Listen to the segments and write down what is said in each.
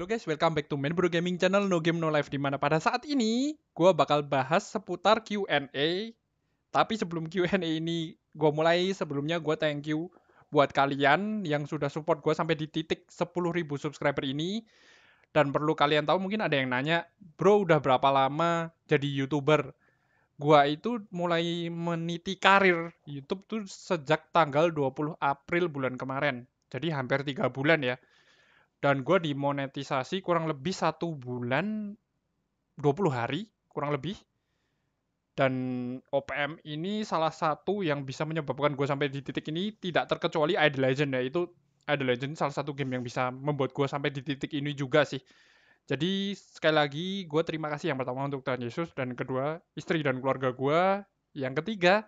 Halo guys, welcome back to Main Bro Gaming Channel No Game No Life. Di mana pada saat ini gue bakal bahas seputar Q&A tapi sebelum Q&A ini gue mulai sebelumnya gue thank you buat kalian yang sudah support gue sampai di titik 10.000 subscriber ini. Dan perlu kalian tahu mungkin ada yang nanya bro udah berapa lama jadi youtuber? Gue itu mulai meniti karir YouTube tuh sejak tanggal 20 April bulan kemarin. Jadi hampir tiga bulan ya dan gue dimonetisasi kurang lebih satu bulan 20 hari kurang lebih. Dan OPM ini salah satu yang bisa menyebabkan gue sampai di titik ini tidak terkecuali Idle Legend ya. Itu Idle Legend salah satu game yang bisa membuat gue sampai di titik ini juga sih. Jadi sekali lagi gue terima kasih yang pertama untuk Tuhan Yesus dan kedua istri dan keluarga gue yang ketiga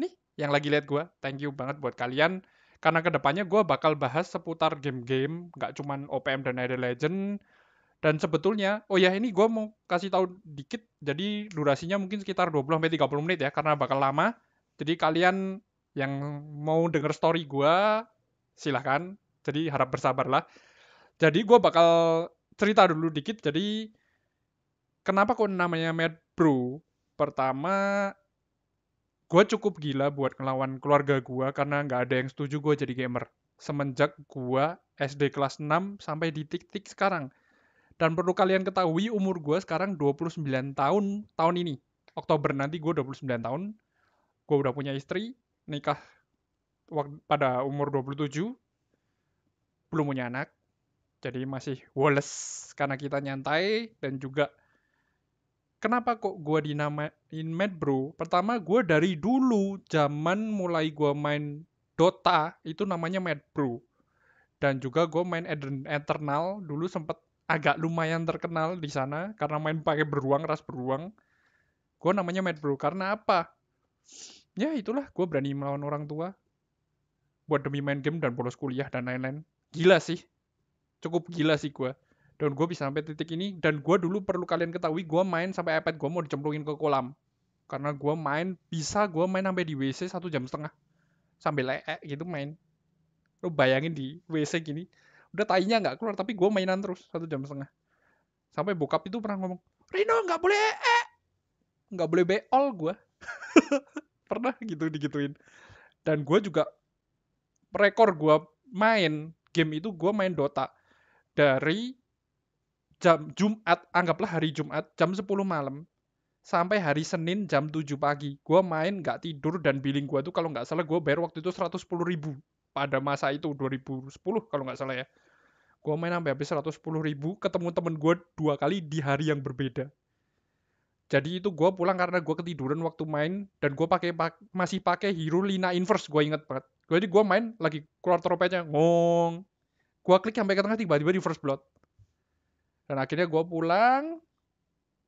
nih yang lagi lihat gue thank you banget buat kalian karena ke depannya gue bakal bahas seputar game-game, nggak cuman OPM dan Idle Legend. Dan sebetulnya, oh ya ini gue mau kasih tahu dikit, jadi durasinya mungkin sekitar 20-30 menit ya, karena bakal lama. Jadi kalian yang mau denger story gue, silahkan. Jadi harap bersabarlah. Jadi gue bakal cerita dulu dikit, jadi kenapa kok namanya Mad Bro? Pertama, gue cukup gila buat ngelawan keluarga gue karena nggak ada yang setuju gue jadi gamer. Semenjak gue SD kelas 6 sampai di titik sekarang. Dan perlu kalian ketahui umur gue sekarang 29 tahun tahun ini. Oktober nanti gue 29 tahun. Gue udah punya istri, nikah pada umur 27. Belum punya anak. Jadi masih woles karena kita nyantai dan juga kenapa kok gue dinamain Mad Bro? Pertama gue dari dulu zaman mulai gue main Dota itu namanya Mad Bro. Dan juga gue main Eden Eternal dulu sempet agak lumayan terkenal di sana karena main pakai beruang ras beruang. Gue namanya Mad Bro karena apa? Ya itulah gue berani melawan orang tua buat demi main game dan bolos kuliah dan lain-lain. Gila sih. Cukup gila sih gue dan gue bisa sampai titik ini dan gue dulu perlu kalian ketahui gue main sampai iPad gue mau dicemplungin ke kolam. Karena gue main bisa gue main sampai di WC satu jam setengah. Sambil leek gitu main. Lo bayangin di WC gini udah tainya nggak keluar tapi gue mainan terus satu jam setengah. Sampai bokap itu pernah ngomong Rino nggak boleh ee. Nggak boleh beol gue pernah gitu digituin. Dan gue juga rekor gue main game itu gue main Dota. Dari jam Jumat, anggaplah hari Jumat jam 10 malam sampai hari Senin jam 7 pagi. Gue main nggak tidur dan billing gue tuh kalau nggak salah gue bayar waktu itu 110 ribu pada masa itu 2010 kalau nggak salah ya. Gue main sampai habis 110 ribu, ketemu temen gue dua kali di hari yang berbeda. Jadi itu gue pulang karena gue ketiduran waktu main dan gue pakai masih pakai hero Lina Inverse gue inget banget. Jadi gue main lagi keluar tropenya ngong. Gue klik sampai ke tengah tiba-tiba di first blood dan akhirnya gue pulang,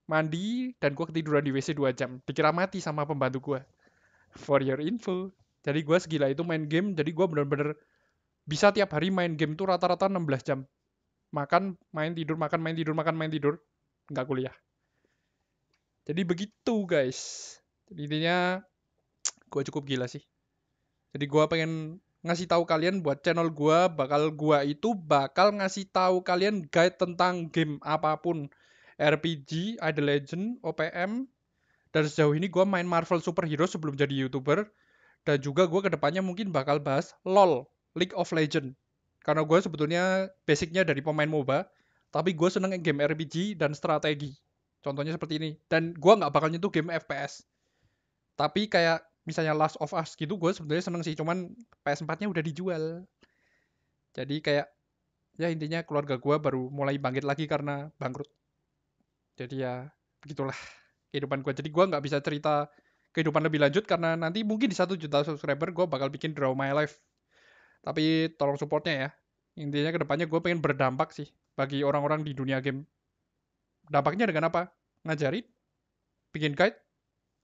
mandi, dan gue ketiduran di WC 2 jam. Dikira mati sama pembantu gue. For your info. Jadi gue segila itu main game, jadi gue bener-bener bisa tiap hari main game tuh rata-rata 16 jam. Makan, main, tidur, makan, main, tidur, makan, main, tidur. Nggak kuliah. Jadi begitu guys. Jadi intinya gue cukup gila sih. Jadi gue pengen ngasih tahu kalian buat channel gua bakal gua itu bakal ngasih tahu kalian guide tentang game apa pun. RPG, Idle Legend, OPM dan sejauh ini gua main Marvel Super Hero sebelum jadi youtuber. Dan juga gua ke depannya mungkin bakal bahas LOL League of Legend karena gue sebetulnya basicnya dari pemain MOBA tapi gue seneng game RPG dan strategi. Contohnya seperti ini. Dan gue nggak bakal nyentuh game FPS tapi kayak misalnya Last of Us gitu gue sebenarnya seneng sih cuman PS4-nya udah dijual. Jadi kayak ya intinya keluarga gue baru mulai bangkit lagi karena bangkrut. Jadi ya begitulah kehidupan gue jadi gue nggak bisa cerita kehidupan lebih lanjut karena nanti mungkin di satu juta subscriber gue bakal bikin draw my life. Tapi tolong supportnya ya. Intinya ke depannya gue pengen berdampak sih bagi orang-orang di dunia game. Dampaknya dengan apa? Ngajarin bikin guide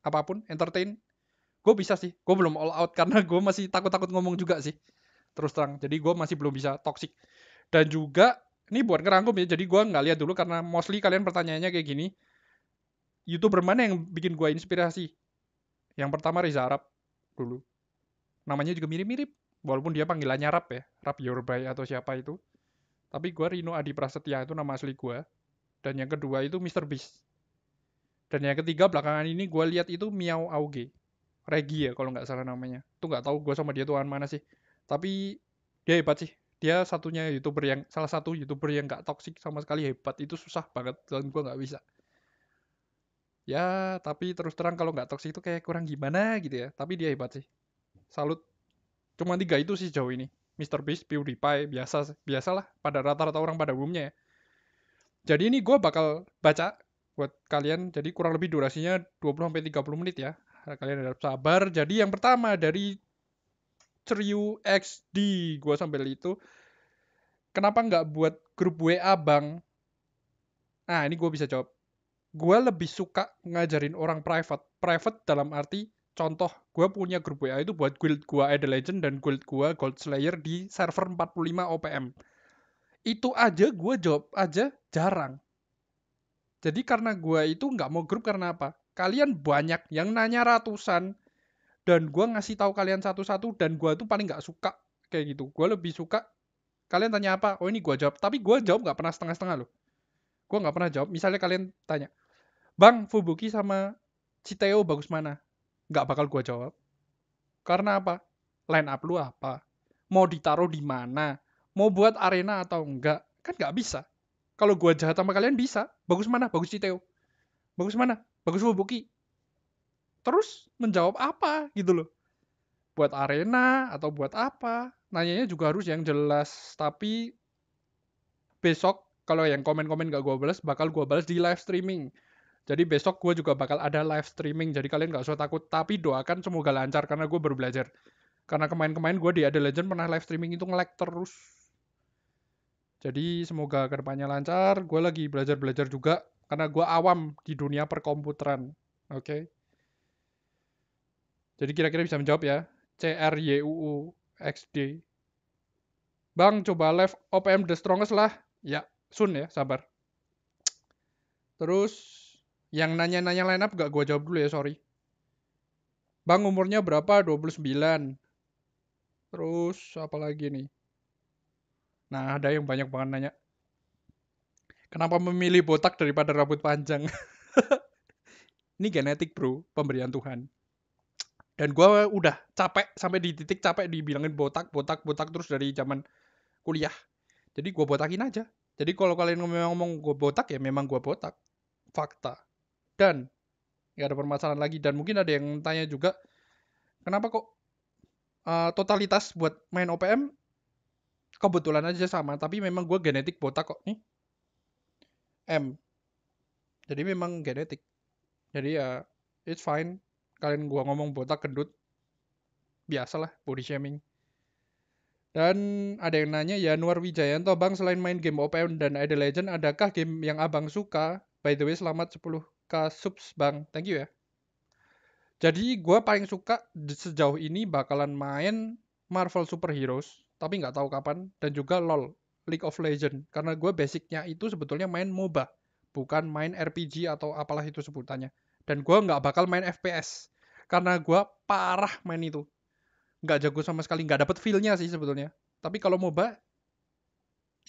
apa pun entertain gue bisa sih gue belum all out karena gue masih takut-takut ngomong juga sih terus terang jadi gue masih belum bisa toxic dan juga ini buat ngerangkum ya jadi gue nggak lihat dulu karena mostly kalian pertanyaannya kayak gini youtuber mana yang bikin gue inspirasi yang pertama Reza Arab dulu namanya juga mirip-mirip walaupun dia panggilannya Rap ya Rap Yoruba atau siapa itu Tapi gue Rino Adi Prasetya itu nama asli gue. Dan yang kedua itu Mr. Beast. Dan yang ketiga belakangan ini gue lihat itu Miao Auge. Regi ya kalau nggak salah namanya. Tuh nggak tahu gue sama dia tuh mana sih. Tapi dia hebat sih. Dia satunya youtuber yang salah satu youtuber yang nggak toksik sama sekali hebat. Itu susah banget dan gue nggak bisa. Ya tapi terus terang kalau nggak toksik itu kayak kurang gimana gitu ya. Tapi dia hebat sih. Salut. Cuma tiga itu sih jauh ini. Mr. Beast, PewDiePie, biasa biasalah pada rata-rata orang pada umumnya ya. Jadi ini gue bakal baca buat kalian. Jadi kurang lebih durasinya 20 sampai 30 menit ya. Kalian harap sabar. Jadi yang pertama dari Trio XD gue sambil itu kenapa nggak buat grup WA bang? Nah ini gue bisa jawab. Gue lebih suka ngajarin orang private. Private dalam arti contoh gue punya grup WA itu buat guild gue Ada Legend dan guild gue Gold Slayer di server 45 OPM itu aja gue jawab aja jarang jadi karena gue itu nggak mau grup karena apa kalian banyak yang nanya ratusan dan gue ngasih tahu kalian satu-satu dan gue tuh paling nggak suka kayak gitu gue lebih suka kalian tanya apa oh ini gue jawab tapi gue jawab nggak pernah setengah-setengah loh gue nggak pernah jawab misalnya kalian tanya bang Fubuki sama Citeo bagus mana nggak bakal gue jawab. Karena apa? Line up lu apa? Mau ditaruh di mana? Mau buat arena atau enggak? Kan nggak bisa. Kalau gue jahat sama kalian bisa. Bagus mana? Bagus Citeo. Bagus mana? Bagus Fubuki. Terus menjawab apa gitu loh. Buat arena atau buat apa? Nanyanya juga harus yang jelas. Tapi besok kalau yang komen-komen gak gue balas, bakal gue balas di live streaming. Jadi besok gue juga bakal ada live streaming, jadi kalian gak usah takut. Tapi doakan semoga lancar, karena gue baru belajar. Karena kemarin-kemarin gue di Ada Legend pernah live streaming itu nge-lag terus. Jadi semoga ke depannya lancar. Gue lagi belajar-belajar juga, karena gue awam di dunia perkomputeran. Oke. Okay? Jadi kira-kira bisa menjawab ya. C R Y U U X D. Bang, coba live OPM The Strongest lah. Ya, sun ya, sabar. Terus yang nanya-nanya line up gak gue jawab dulu ya, sorry. Bang umurnya berapa? 29. Terus apa lagi nih? Nah, ada yang banyak banget nanya. Kenapa memilih botak daripada rambut panjang? Ini genetik bro, pemberian Tuhan. Dan gue udah capek, sampai di titik capek dibilangin botak, botak, botak terus dari zaman kuliah. Jadi gue botakin aja. Jadi kalau kalian ngomong-ngomong gue botak ya memang gue botak. Fakta dan nggak ada permasalahan lagi dan mungkin ada yang tanya juga kenapa kok uh, totalitas buat main OPM kebetulan aja sama tapi memang gue genetik botak kok nih M. Jadi memang genetik. Jadi ya it's fine. Kalian gua ngomong botak gendut biasalah body shaming. Dan ada yang nanya ya Nuar Wijayanto bang selain main game OPM dan Idle Legend adakah game yang abang suka? By the way selamat 10 ke subs bang. Thank you ya. Jadi gue paling suka sejauh ini bakalan main Marvel Super Heroes tapi nggak tahu kapan dan juga LOL League of Legends. Karena gue basicnya itu sebetulnya main MOBA bukan main RPG atau apalah itu sebutannya. Dan gue nggak bakal main FPS karena gue parah main itu. Nggak jago sama sekali nggak dapet feelnya sih sebetulnya. Tapi kalau MOBA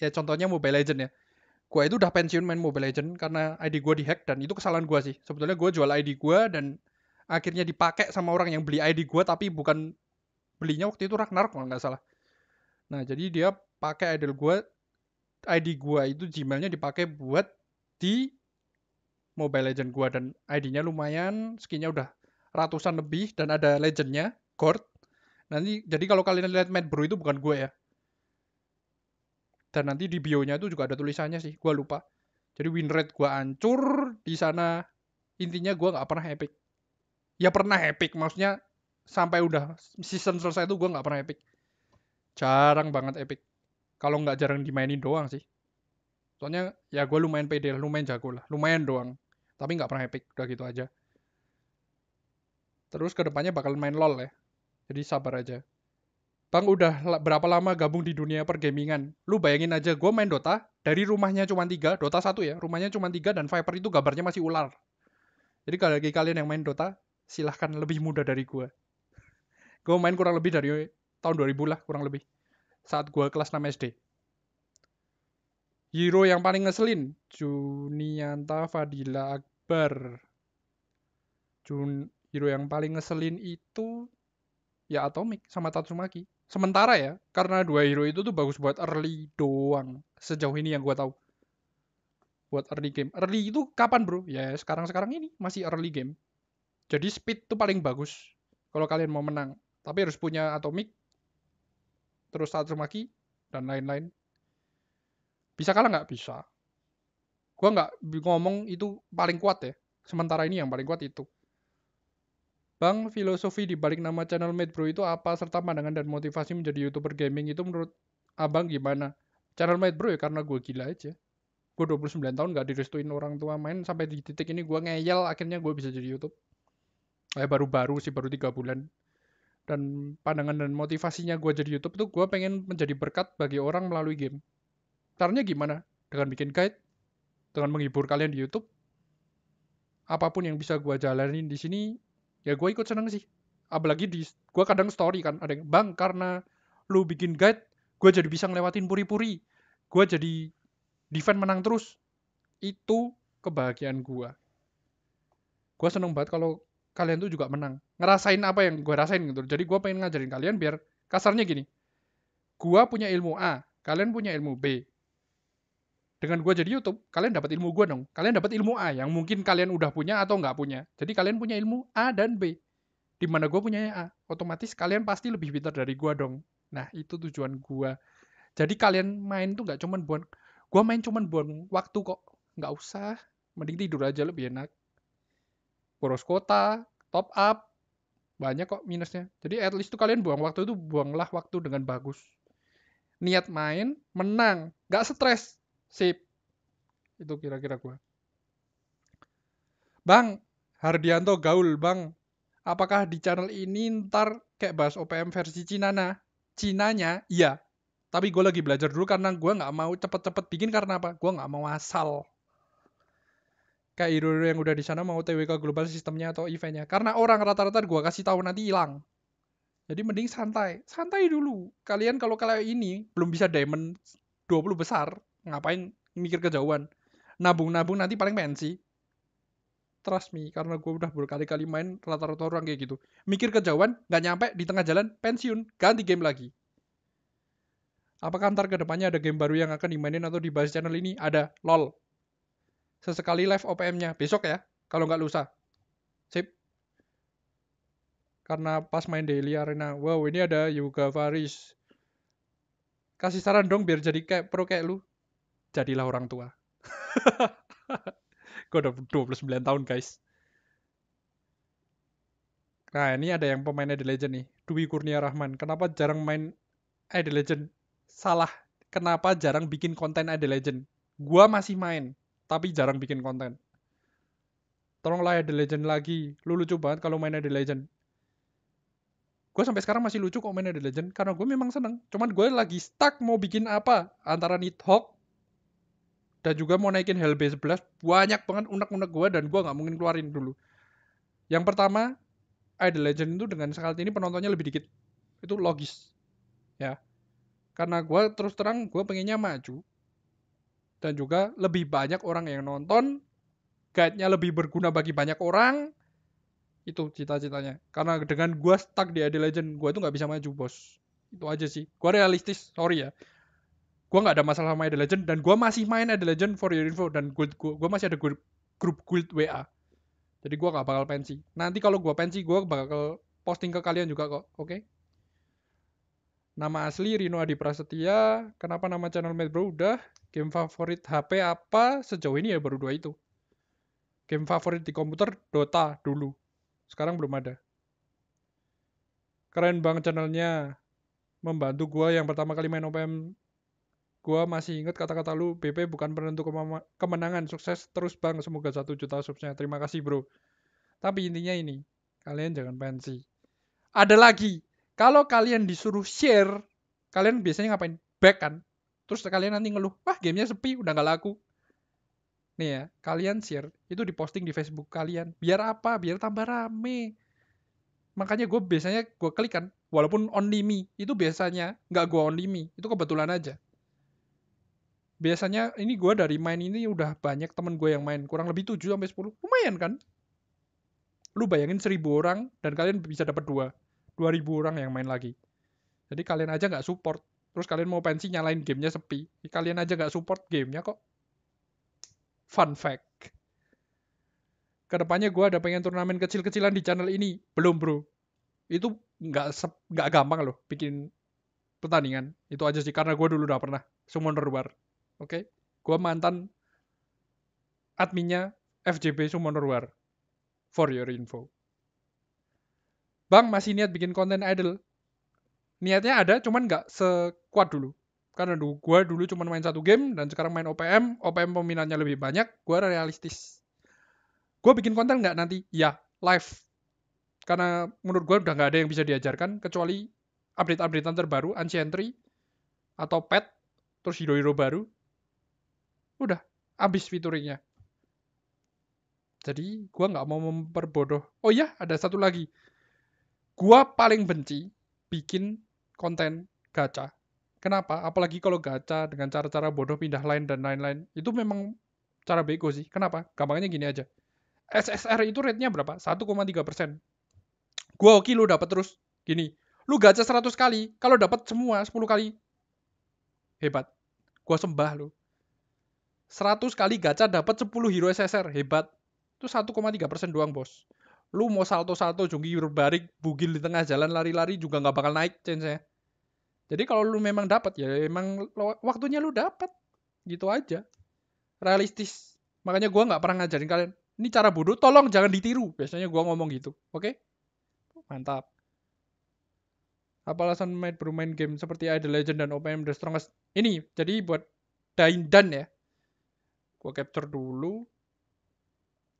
ya contohnya Mobile Legend ya. Gue itu udah pensiun main Mobile Legend karena ID gue dihack dan itu kesalahan gue sih. Sebetulnya gue jual ID gue dan akhirnya dipakai sama orang yang beli ID gue tapi bukan belinya waktu itu Ragnarok kalau nggak salah. Nah jadi dia pakai ID gue, ID gue itu Gmailnya dipakai buat di Mobile Legend gue dan ID-nya lumayan, skinnya udah ratusan lebih dan ada legendnya, Gord. Nanti jadi kalau kalian lihat Mad Bro itu bukan gue ya, dan nanti di bio-nya itu juga ada tulisannya sih gue lupa. Jadi win rate gue hancur di sana intinya gue nggak pernah epic. Ya pernah epic maksudnya sampai udah season selesai itu gue nggak pernah epic. Jarang banget epic kalau nggak jarang dimainin doang sih soalnya ya gue lumayan pede lumayan jago lah lumayan doang tapi nggak pernah epic udah gitu aja terus ke depannya bakal main lol ya jadi sabar aja Bang udah berapa lama gabung di dunia pergamingan? Lu bayangin aja, gue main Dota, dari rumahnya cuma tiga, Dota satu ya, rumahnya cuma tiga dan Viper itu gambarnya masih ular. Jadi kalau lagi kalian yang main Dota, silahkan lebih muda dari gue. Gue main kurang lebih dari tahun 2000 lah, kurang lebih. Saat gue kelas 6 SD. Hero yang paling ngeselin, Junianta Fadila Akbar. Jun hero yang paling ngeselin itu ya Atomic sama Tatsumaki. Sementara ya, karena dua hero itu tuh bagus buat early doang. Sejauh ini yang gua tahu. Buat early game. Early itu kapan bro? Ya sekarang-sekarang ini masih early game. Jadi speed tuh paling bagus kalau kalian mau menang. Tapi harus punya Atomic, terus Tatsumaki, dan lain-lain. Bisa kalah nggak? Bisa. Gua nggak ngomong itu paling kuat ya. Sementara ini yang paling kuat itu. Bang, filosofi di balik nama channel Made Bro itu apa serta pandangan dan motivasi menjadi YouTuber gaming itu menurut Abang gimana? Channel Made Bro ya karena gue gila aja. Gue 29 tahun gak direstuin orang tua main sampai di titik ini gue ngeyel akhirnya gue bisa jadi YouTube. Eh baru-baru sih baru tiga bulan. Dan pandangan dan motivasinya gue jadi YouTube tuh gue pengen menjadi berkat bagi orang melalui game. Caranya gimana? Dengan bikin guide, dengan menghibur kalian di YouTube. Apa pun yang bisa gue jalanin di sini, ya gue ikut seneng sih apalagi di gue kadang story kan ada yang bang karena lu bikin guide gue jadi bisa ngelewatin puri-puri gue jadi defend menang terus itu kebahagiaan gue gue seneng banget kalau kalian tuh juga menang ngerasain apa yang gue rasain gitu jadi gue pengen ngajarin kalian biar kasarnya gini gue punya ilmu A kalian punya ilmu B dengan gue jadi YouTube, kalian dapat ilmu gue dong. Kalian dapat ilmu A yang mungkin kalian udah punya atau nggak punya. Jadi kalian punya ilmu A dan B. Di mana gue punya A. Otomatis kalian pasti lebih pintar dari gue dong. Nah, itu tujuan gue. Jadi kalian main tuh nggak cuman buat... Gue main cuman buat waktu kok. Nggak usah. Mending tidur aja lebih enak. Boros kota, top up, banyak kok minusnya. Jadi at least tuh kalian buang waktu itu buanglah waktu dengan bagus. Niat main, menang, nggak stres Sip. Itu kira-kira gue. Bang, Hardianto gaul, Bang. Apakah di channel ini ntar kayak bahas OPM versi Cina nah? Cinanya, iya. Tapi gue lagi belajar dulu karena gue nggak mau cepet-cepet bikin karena apa? Gue nggak mau asal. Kayak hero yang udah di sana mau TWK global sistemnya atau eventnya. Karena orang rata-rata gue kasih tahu nanti hilang. Jadi mending santai. Santai dulu. Kalian kalau kalian ini belum bisa diamond 20 besar, ngapain mikir kejauhan nabung-nabung nanti paling pensi trust me karena gue udah berkali-kali main rata-rata orang kayak gitu mikir kejauhan nggak nyampe di tengah jalan pensiun ganti game lagi apakah ntar ke depannya ada game baru yang akan dimainin atau dibahas channel ini ada lol sesekali live OPM-nya besok ya kalau nggak lusa sip karena pas main daily arena wow ini ada Yuga Faris kasih saran dong biar jadi kayak pro kayak lu jadilah orang tua. Gue udah 29 tahun guys. Nah ini ada yang pemain The Legend nih. Dwi Kurnia Rahman. Kenapa jarang main The Legend? Salah. Kenapa jarang bikin konten The Legend? Gua masih main. Tapi jarang bikin konten. Tolonglah The Legend lagi. Lu lucu banget kalau main The Legend. Gue sampai sekarang masih lucu kok main The Legend. Karena gue memang seneng. Cuman gue lagi stuck mau bikin apa. Antara Nidhogg dan juga mau naikin Hellbay 11 banyak banget unek-unek gue dan gue nggak mungkin keluarin dulu yang pertama Idle Legend itu dengan sekali ini penontonnya lebih dikit itu logis ya karena gue terus terang gue pengennya maju dan juga lebih banyak orang yang nonton guide-nya lebih berguna bagi banyak orang. Itu cita-citanya. Karena dengan gue stuck di Idle Legend gue tuh nggak bisa maju bos. Itu aja sih. Gue realistis sorry ya. Gue nggak ada masalah sama Idle Legend dan gue masih main Idle Legend for your info dan gue gue masih ada grup grup guild WA jadi gue gak bakal pensi. Nanti kalau gue pensi gue bakal posting ke kalian juga kok oke? Okay? nama asli Rino Adi Prasetya. Kenapa nama channel Mad Bro? Udah game favorit HP apa sejauh ini ya baru dua itu game favorit di komputer Dota dulu sekarang belum ada keren banget channelnya membantu gue yang pertama kali main OPM Gua masih inget kata-kata lu, BP bukan penentu kemenangan. Sukses terus bang, semoga satu juta subsnya. Terima kasih bro. Tapi intinya ini, kalian jangan pensi. Ada lagi, kalau kalian disuruh share, kalian biasanya ngapain? Back kan? Terus kalian nanti ngeluh, wah gamenya sepi, udah gak laku. Nih ya, kalian share, itu diposting di Facebook kalian. Biar apa? Biar tambah rame. Makanya gue biasanya gue klik kan, walaupun only me, itu biasanya nggak gue only me, itu kebetulan aja biasanya ini gue dari main ini udah banyak temen gue yang main kurang lebih 7 sampai 10 lumayan kan lu bayangin 1000 orang dan kalian bisa dapat dua 2000 orang yang main lagi jadi kalian aja nggak support terus kalian mau pensi nyalain gamenya sepi. Kalian aja nggak support gamenya kok. Fun fact. Ke depannya gue ada pengen turnamen kecil-kecilan di channel ini. Belum bro. Itu nggak nggak gampang loh bikin pertandingan. Itu aja sih karena gue dulu udah pernah. Summoner war oke? Okay? gue mantan adminnya FJB summoner war for your info. Bang masih niat bikin konten idol niatnya ada cuman nggak sekuat dulu. Karena dulu gue dulu cuma main satu game dan sekarang main OPM OPM peminatnya lebih banyak gue realistis. Gue bikin konten nggak nanti? Ya live. Karena menurut gue udah nggak ada yang bisa diajarkan kecuali update-updatean terbaru anti entry atau pet terus hero-hero baru. Udah habis fiturnya. Jadi gue nggak mau memperbodoh. Oh ya ada satu lagi. Gue paling benci bikin konten gacha kenapa apalagi kalau gacha dengan cara-cara bodoh pindah line dan lain-lain itu memang cara bego sih kenapa gampangnya gini aja SSR itu rate-nya berapa? 1,3 persen. Gua oke lu dapat terus. Gini, lu gacha 100 kali, kalau dapat semua 10 kali. Hebat. Gua sembah lu. 100 kali gacha dapat 10 hero SSR, hebat. Itu 1,3 persen doang, bos. Lu mau salto-salto, jungki berbaring, bugil di tengah jalan, lari-lari juga nggak bakal naik chance-nya. Jadi kalau lu memang dapat ya emang waktunya lu dapat. Gitu aja. Realistis. Makanya gua nggak pernah ngajarin kalian, ini cara bodoh, tolong jangan ditiru. Biasanya gua ngomong gitu. Oke? Okay? Mantap. Apa alasan main bermain game seperti Idle Legend dan OPM The Strongest? Ini, jadi buat Dain Dan ya. Gua capture dulu.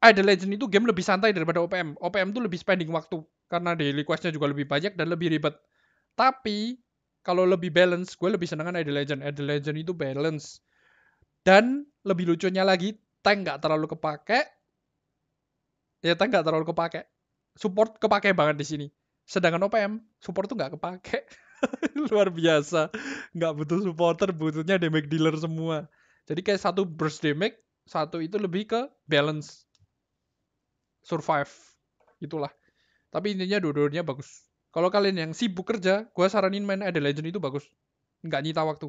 Idle Legend itu game lebih santai daripada OPM. OPM tuh lebih spending waktu. Karena daily questnya juga lebih banyak dan lebih ribet. Tapi, kalau lebih balance, gue lebih senengan Idle Legend. Idle Legend itu balance. Dan lebih lucunya lagi, tank nggak terlalu kepake, ya tank nggak terlalu kepake. Support kepake banget di sini. Sedangkan OPM support tuh nggak kepake. Luar biasa. Nggak butuh supporter butuhnya damage dealer semua. Jadi kayak satu burst damage satu itu lebih ke balance. Survive. Itulah. Tapi intinya dua-duanya bagus kalau kalian yang sibuk kerja gue saranin main Ada Legend itu bagus. Nggak nyita waktu.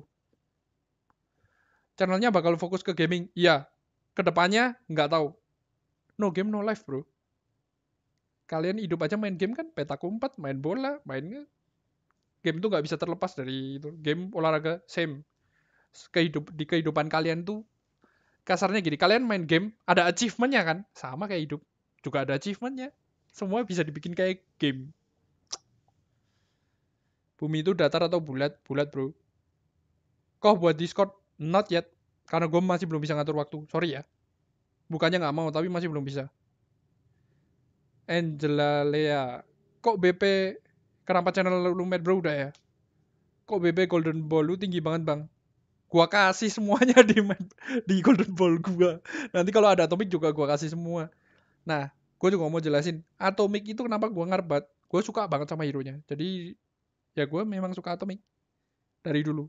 Channelnya bakal fokus ke gaming. Iya. Ke depannya nggak tahu. No game no life bro. Kalian hidup aja main game kan? Peta kumpat main bola main game itu nggak bisa terlepas dari itu. Game olahraga same. Kehidup di kehidupan kalian tuh kasarnya gini. Kalian main game ada achievementnya kan? Sama kayak hidup. Juga ada achievementnya. Semua bisa dibikin kayak game bumi itu datar atau bulat bulat bro kok buat discord not yet karena gue masih belum bisa ngatur waktu sorry ya Bukannya nggak mau, tapi masih belum bisa. Angela Lea. Kok BP kenapa channel Lumet Bro udah ya? Kok BP Golden Ball lu tinggi banget bang? Gua kasih semuanya di di Golden Ball gua. Nanti kalau ada Atomic juga gua kasih semua. Nah, gue juga mau jelasin. Atomic itu kenapa gua ngarbat? Gue suka banget sama hero-nya. Jadi ya gue memang suka Atomic dari dulu.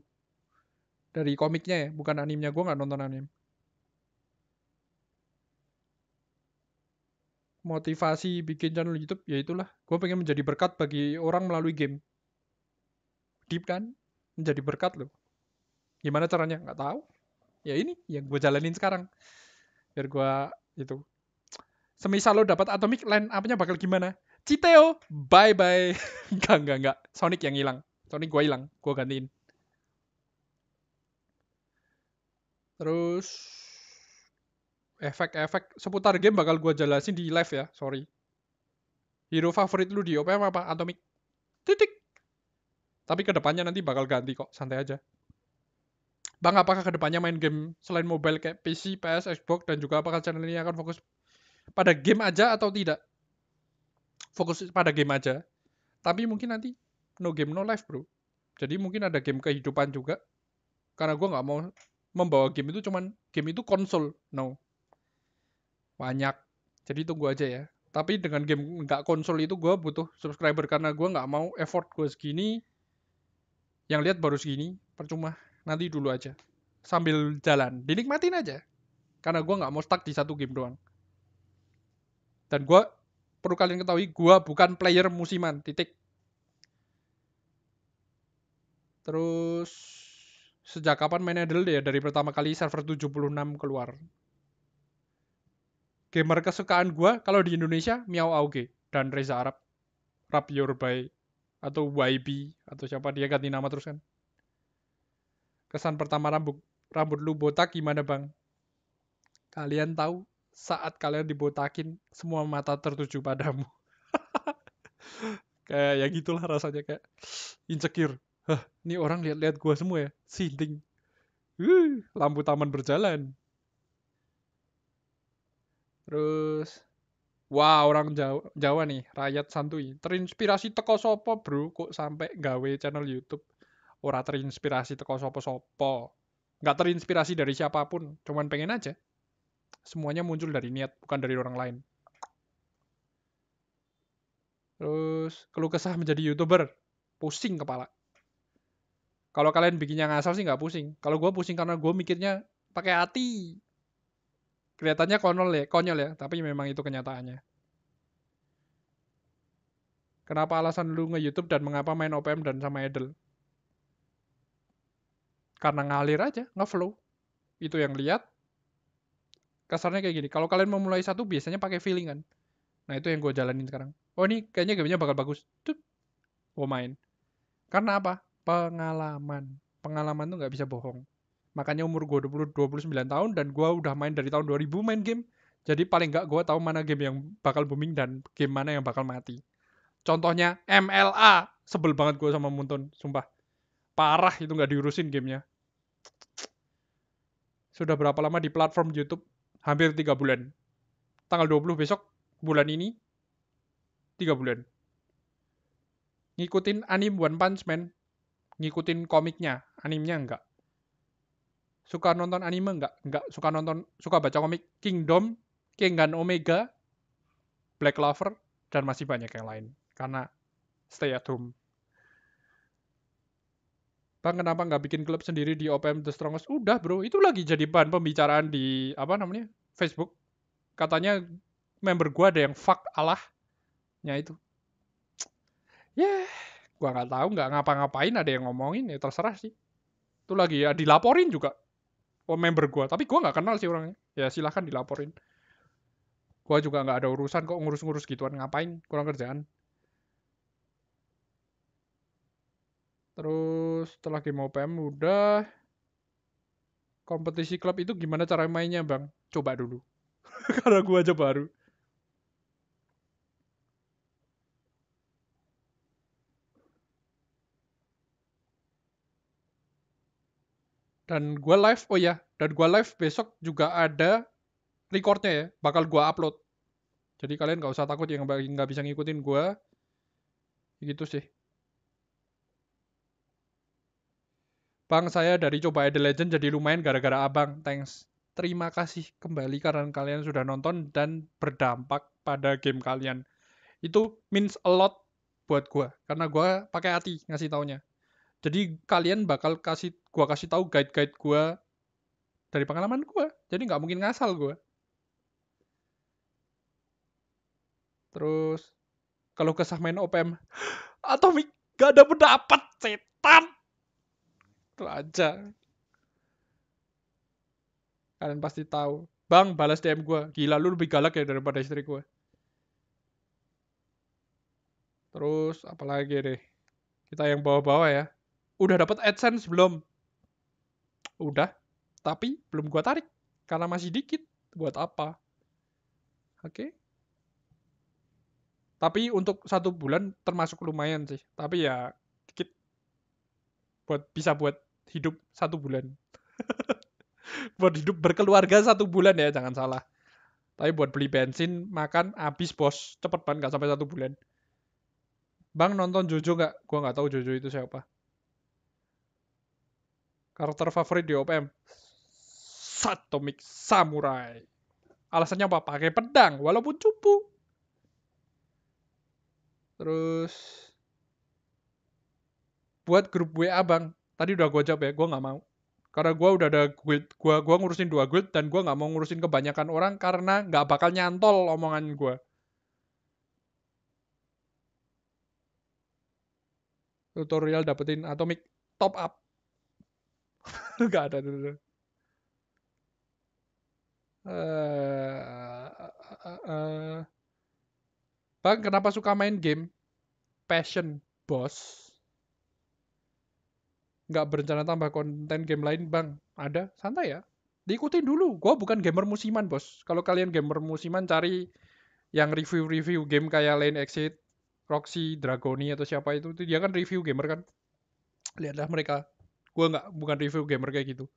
Dari komiknya ya, bukan animenya. Gue nggak nonton anime. motivasi bikin channel YouTube ya itulah. Gue pengen menjadi berkat bagi orang melalui game. Deep kan? Menjadi berkat loh. Gimana caranya? Nggak tahu. Ya ini yang gue jalanin sekarang. Biar gue itu. Semisal lo dapat atomic line apanya bakal gimana Citeo bye bye enggak enggak enggak Sonic yang hilang Sonic gue hilang gue gantiin terus efek-efek seputar game bakal gue jelasin di live ya, sorry. Hero favorit lu di OPM apa? Atomic. Titik. Tapi ke depannya nanti bakal ganti kok, santai aja. Bang, apakah ke depannya main game selain mobile kayak PC, PS, Xbox, dan juga apakah channel ini akan fokus pada game aja atau tidak? Fokus pada game aja. Tapi mungkin nanti no game no life bro. Jadi mungkin ada game kehidupan juga. Karena gue nggak mau membawa game itu cuman game itu konsol. No banyak jadi tunggu aja ya tapi dengan game nggak konsol itu gue butuh subscriber karena gue nggak mau effort gue segini yang lihat baru segini percuma nanti dulu aja sambil jalan. Dinikmatin aja. Karena gue nggak mau stuck di satu game doang. Dan gue perlu kalian ketahui, gue bukan player musiman. Titik. Terus sejak kapan main Idle ya? Dari pertama kali server 76 keluar. Gamer kesukaan gue kalau di Indonesia Miao Auge dan Reza Arab. Rap Your By atau YB atau siapa dia ganti nama terus kan. Kesan pertama rambut rambut lu botak gimana bang? Kalian tahu saat kalian dibotakin semua mata tertuju padamu. kayak ya gitulah rasanya kayak insecure. Hah, ini orang lihat-lihat gua semua ya, sinting. Lampu taman berjalan. Terus Wah, orang Jawa, Jawa nih, rakyat santuy. Terinspirasi teko sopo, Bro, kok sampai gawe channel YouTube. Ora terinspirasi teko sopo-sopo. Nggak terinspirasi dari siapa pun, cuman pengen aja. Semuanya muncul dari niat, bukan dari orang lain. Terus, keluh kesah menjadi YouTuber. Pusing kepala. Kalau kalian bikinnya ngasal sih nggak pusing. Kalau gue pusing karena gue mikirnya pakai hati kelihatannya konyol ya, konyol ya, tapi memang itu kenyataannya. Kenapa alasan lu nge-YouTube dan mengapa main OPM dan sama Edel? Karena ngalir aja, nge-flow. Itu yang lihat. Kasarnya kayak gini, kalau kalian memulai satu biasanya pakai feeling kan. Nah itu yang gue jalanin sekarang. Oh ini kayaknya gamenya bakal bagus. Tuh, gue main. Karena apa? Pengalaman. Pengalaman tuh nggak bisa bohong. Makanya umur gue 20, 29 tahun dan gue udah main dari tahun 2000 main game. Jadi paling nggak gue tahu mana game yang bakal booming dan game mana yang bakal mati. Contohnya MLA. Sebel banget gue sama Munton, sumpah. Parah itu nggak diurusin gamenya. Sudah berapa lama di platform YouTube? Hampir 3 bulan. Tanggal 20 besok, bulan ini, 3 bulan. Ngikutin anime One Punch Man, ngikutin komiknya, animenya enggak. Suka nonton anime nggak nggak suka nonton suka baca komik. Kingdom Kengan Omega Black Clover dan masih banyak yang lain. Karena stay at home Bang kenapa nggak bikin klub sendiri di OPM The Strongest? Udah bro, itu lagi jadi bahan pembicaraan di apa namanya Facebook. Katanya member gua ada yang fuck Allah. Ya itu. Ya, yeah, gua nggak tahu nggak ngapa-ngapain ada yang ngomongin ya terserah sih. Itu lagi ya dilaporin juga oh, member gue tapi gue nggak kenal sih orangnya ya silahkan dilaporin gue juga nggak ada urusan kok ngurus-ngurus gituan ngapain kurang kerjaan terus setelah game OPM udah kompetisi klub itu gimana cara mainnya bang coba dulu karena gue aja baru Dan gue live, oh ya, dan gue live besok juga ada recordnya ya, bakal gue upload. Jadi kalian gak usah takut yang nggak bisa ngikutin gue. Gitu sih. Bang, saya dari coba The Legend jadi lumayan gara-gara abang. Thanks. Terima kasih kembali karena kalian sudah nonton dan berdampak pada game kalian. Itu means a lot buat gue. Karena gue pakai hati ngasih taunya. Jadi kalian bakal kasih gua kasih tahu guide-guide gua dari pengalaman gua. Jadi nggak mungkin ngasal gua. Terus kalau kesah main OPM Atomic gak ada pendapat setan. Itu aja. Kalian pasti tahu. Bang, balas DM gua. Gila lu lebih galak ya daripada istri gua. Terus apalagi deh. Kita yang bawa-bawa ya. Udah dapat AdSense belum? Udah, tapi belum gua tarik karena masih dikit. Buat apa? Oke. Okay. Tapi untuk satu bulan termasuk lumayan sih. Tapi ya. Buat bisa buat hidup satu bulan. buat hidup berkeluarga satu bulan ya, jangan salah. Tapi buat beli bensin, makan, habis bos. Cepet banget, nggak sampai satu bulan. Bang nonton Jojo nggak? Gua nggak tahu Jojo itu siapa. Karakter favorit di OPM? Satomic Samurai. Alasannya apa? Pakai pedang, walaupun cupu. Terus buat grup WA bang. Tadi udah gue jawab ya, gue nggak mau. Karena gue udah ada guild, gue gua ngurusin dua guild dan gue nggak mau ngurusin kebanyakan orang karena nggak bakal nyantol omongan gue. Tutorial dapetin atomic top up. Gak ada tuh. Uh, uh, uh, Bang, kenapa suka main game? Passion, bos. Nggak berencana tambah konten game lain, Bang. Ada? Santai ya. Diikutin dulu. Gue bukan gamer musiman, bos. Kalau kalian gamer musiman, cari yang review-review game kayak Lane Exit, Roxy, Dragoni, atau siapa itu. Dia kan review gamer kan. Lihatlah mereka. Gue nggak, bukan review gamer kayak gitu.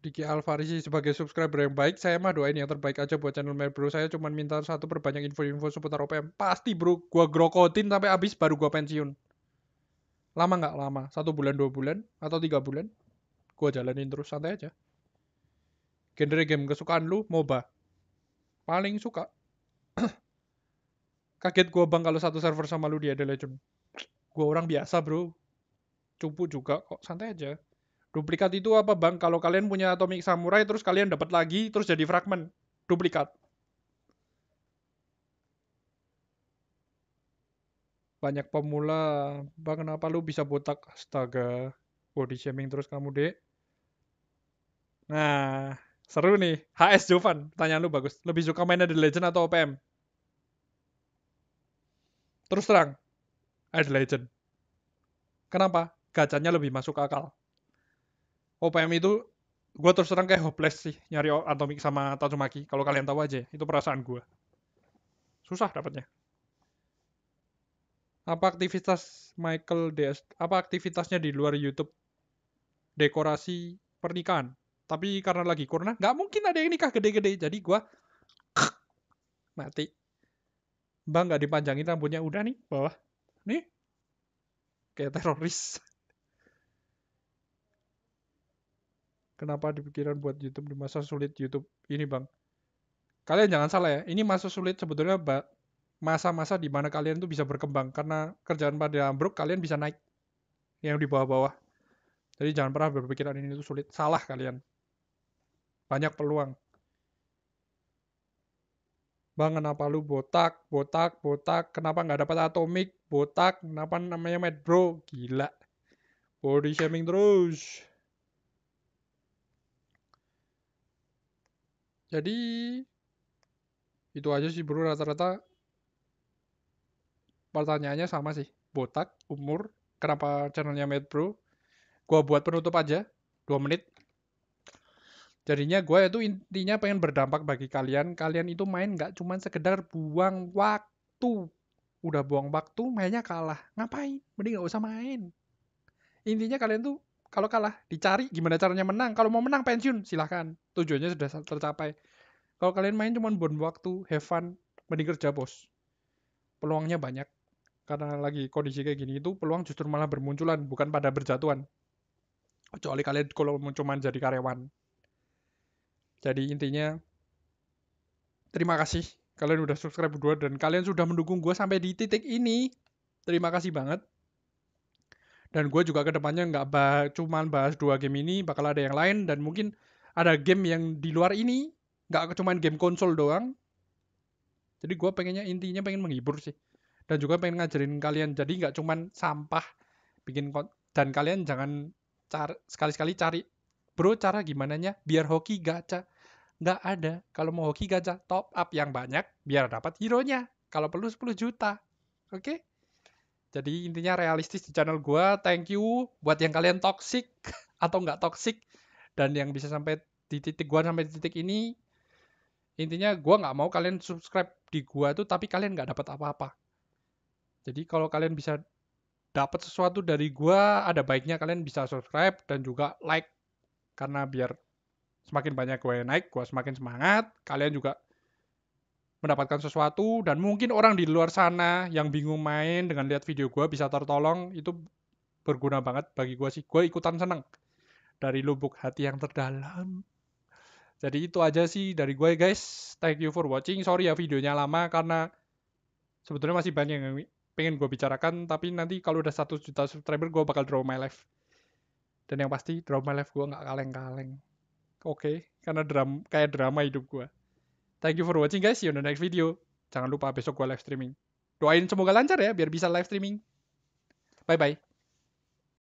Diki Alfarisi sebagai subscriber yang baik, saya mah doain yang terbaik aja buat channel Mad Bro. Saya cuma minta satu perbanyak info-info seputar OPM. Pasti bro, gua grokotin sampai habis baru gua pensiun. Lama nggak lama? Satu bulan, dua bulan, atau tiga bulan? Gua jalanin terus santai aja. Genre game kesukaan lu, MOBA. Paling suka. Kaget gua bang kalau satu server sama lu di Ada Legend. Gua orang biasa bro. Cupu juga kok, santai aja. Duplikat itu apa bang? Kalau kalian punya Atomic Samurai terus kalian dapat lagi terus jadi fragment. Duplikat. Banyak pemula. Bang kenapa lu bisa botak? Astaga. Body shaming terus kamu dek. Nah, seru nih. HS Jovan, pertanyaan lu bagus. Lebih suka main The Legend atau OPM? Terus terang, The Legend. Kenapa? Gacanya lebih masuk akal. OPM itu gue terus terang kayak hopeless sih nyari Atomic sama Tatsumaki. Kalau kalian tahu aja, itu perasaan gue. Susah dapatnya. Apa aktivitas Michael DS? Apa aktivitasnya di luar YouTube? Dekorasi pernikahan. Tapi karena lagi corona, nggak mungkin ada yang nikah gede-gede. Jadi gue mati. Bang nggak dipanjangin rambutnya udah nih bawah. Nih. Kayak teroris. Kenapa dipikiran buat YouTube di masa sulit YouTube ini bang? Kalian jangan salah ya, ini masa sulit sebetulnya masa-masa di mana kalian tuh bisa berkembang karena kerjaan pada ambruk kalian bisa naik yang di bawah-bawah. Jadi jangan pernah berpikiran ini tuh sulit. Salah kalian. Banyak peluang. Bang, kenapa lu botak, botak, botak? Kenapa nggak dapat atomik? Botak, kenapa namanya mad bro? Gila. Body shaming terus. Jadi itu aja sih bro rata-rata pertanyaannya sama sih. Botak, umur, kenapa channelnya Mad Bro? Gua buat penutup aja, 2 menit. Jadinya gue itu intinya pengen berdampak bagi kalian. Kalian itu main nggak cuma sekedar buang waktu. Udah buang waktu, mainnya kalah. Ngapain? Mending nggak usah main. Intinya kalian tuh kalau kalah dicari gimana caranya menang. Kalau mau menang pensiun. Silahkan. Tujuannya sudah tercapai. Kalau kalian main cuma buat waktu have fun mending kerja bos. Peluangnya banyak. Karena lagi kondisi kayak gini itu peluang justru malah bermunculan bukan pada berjatuhan. Kecuali kalian kalau cuma jadi karyawan. Jadi intinya terima kasih. Kalian udah subscribe gue dan kalian sudah mendukung gue sampai di titik ini. Terima kasih banget dan gue juga ke depannya nggak bah cuman bahas dua game ini bakal ada yang lain dan mungkin ada game yang di luar ini nggak cuman game konsol doang. Jadi gue pengennya intinya pengen menghibur sih. Dan juga pengen ngajarin kalian jadi nggak cuman sampah bikin dan kalian jangan cari sekali-sekali cari bro cara gimana nya biar hoki gacha. Nggak ada. Kalau mau hoki gacha top up yang banyak biar dapat hero nya kalau perlu 10 juta. Oke? okay? Jadi intinya realistis di channel gue. Thank you buat yang kalian toxic atau nggak toxic dan yang bisa sampai di titik gue sampai di titik ini. Intinya gue nggak mau kalian subscribe di gue tuh tapi kalian nggak dapat apa-apa. Jadi kalau kalian bisa dapat sesuatu dari gue, ada baiknya kalian bisa subscribe dan juga like karena biar semakin banyak gue naik, gue semakin semangat. Kalian juga mendapatkan sesuatu dan mungkin orang di luar sana yang bingung main dengan lihat video gue bisa tertolong itu berguna banget bagi gue sih. Gue ikutan seneng dari lubuk hati yang terdalam. Jadi itu aja sih dari gue guys. Thank you for watching. Sorry ya videonya lama karena sebetulnya masih banyak yang pengen gue bicarakan tapi nanti kalau udah satu juta subscriber gue bakal draw my life. Dan yang pasti draw my life gue nggak kaleng-kaleng. Oke okay? karena dram kayak drama hidup gue thank you for watching guys. See you on the next video. Jangan lupa besok gue live streaming. Doain semoga lancar ya biar bisa live streaming. Bye bye